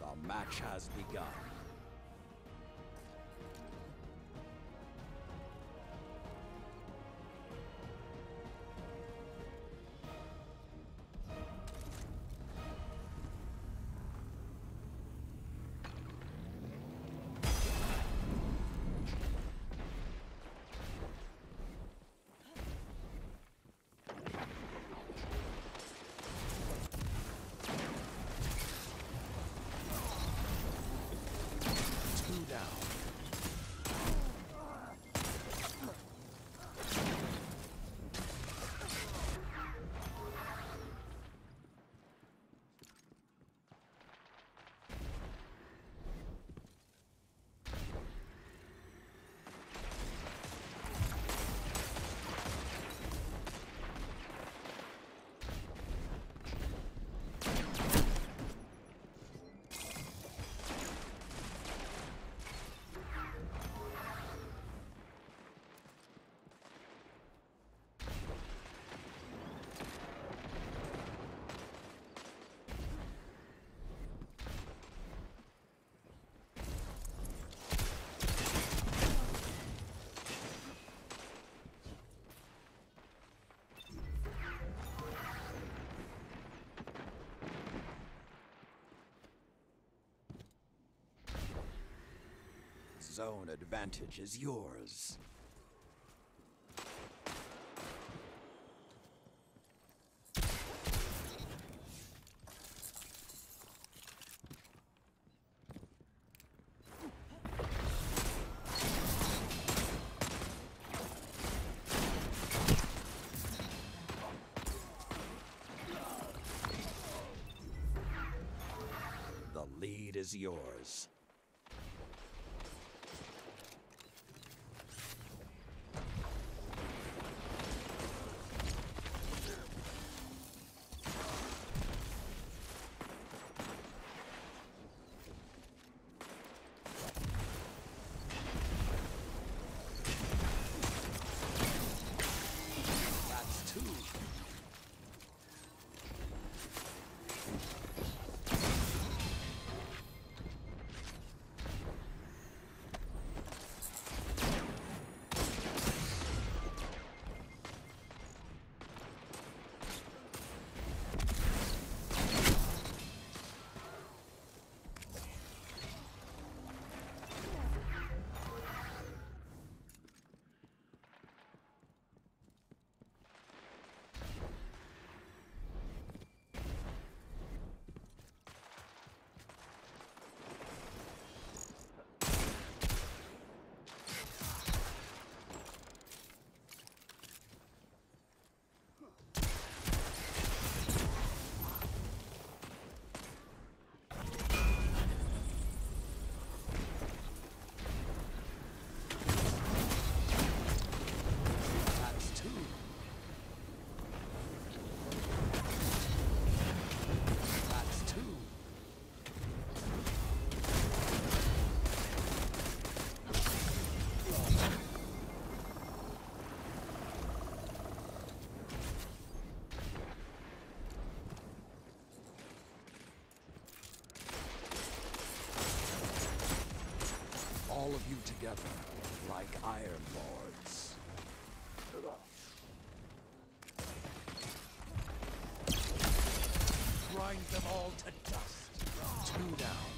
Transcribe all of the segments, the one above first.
The match has begun. Zone advantage is yours. The lead is yours. Together, like Iron Lords. Grind them all to dust. Two down.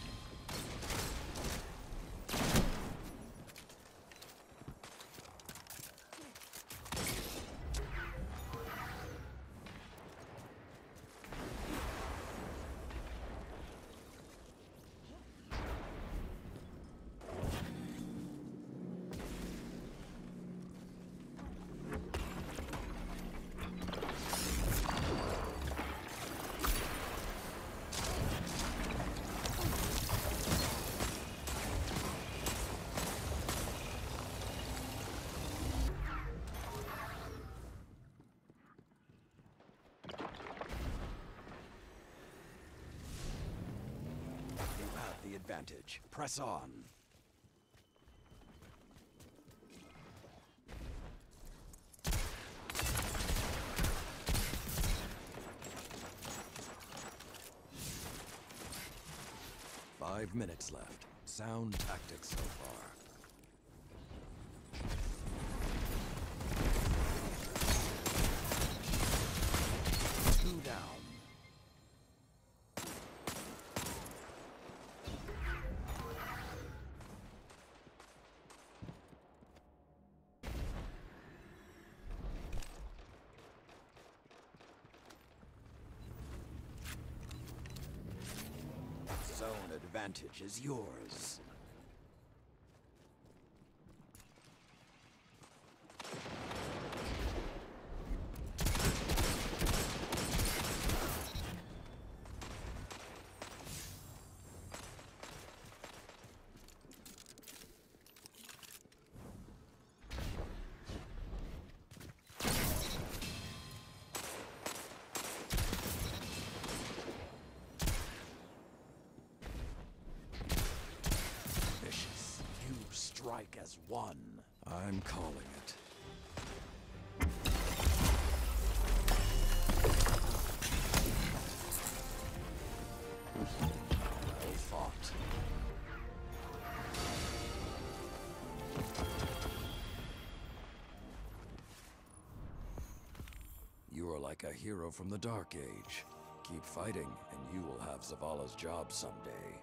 advantage. Press on. Five minutes left. Sound tactics so far. Zone advantage is yours. Vicious. You strike as one. I'm calling it. Well fought. You are like a hero from the Dark Age. Keep fighting, and you will have Zavala's job someday.